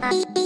Bye.